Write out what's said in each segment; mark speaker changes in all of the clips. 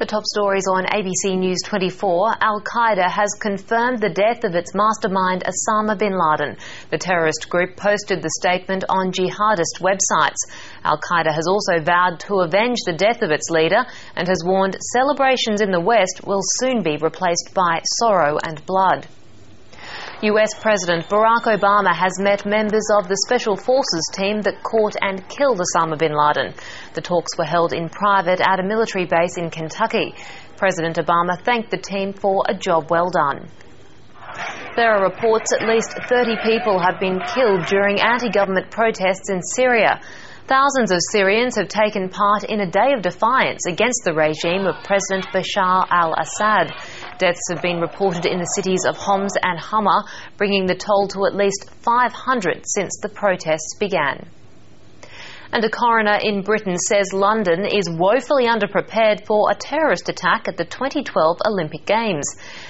Speaker 1: The top stories on ABC News 24. Al Qaeda has confirmed the death of its mastermind Osama bin Laden. The terrorist group posted the statement on jihadist websites. Al Qaeda has also vowed to avenge the death of its leader and has warned celebrations in the West will soon be replaced by sorrow and blood. US President Barack Obama has met members of the Special Forces team that caught and killed Osama bin Laden. The talks were held in private at a military base in Kentucky. President Obama thanked the team for a job well done. There are reports at least 30 people have been killed during anti government protests in Syria. Thousands of Syrians have taken part in a day of defiance against the regime of President Bashar al Assad. Deaths have been reported in the cities of Homs and Hama, bringing the toll to at least 500 since the protests began. And a coroner in Britain says London is woefully underprepared for a terrorist attack at the 2012 Olympic Games.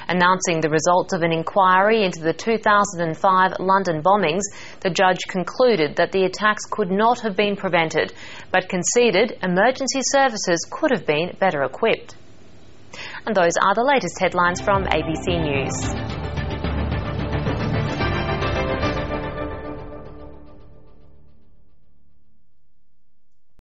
Speaker 1: Announcing the results of an inquiry into the 2005 London bombings, the judge concluded that the attacks could not have been prevented, but conceded emergency services could have been better equipped. And those are the latest headlines from ABC News.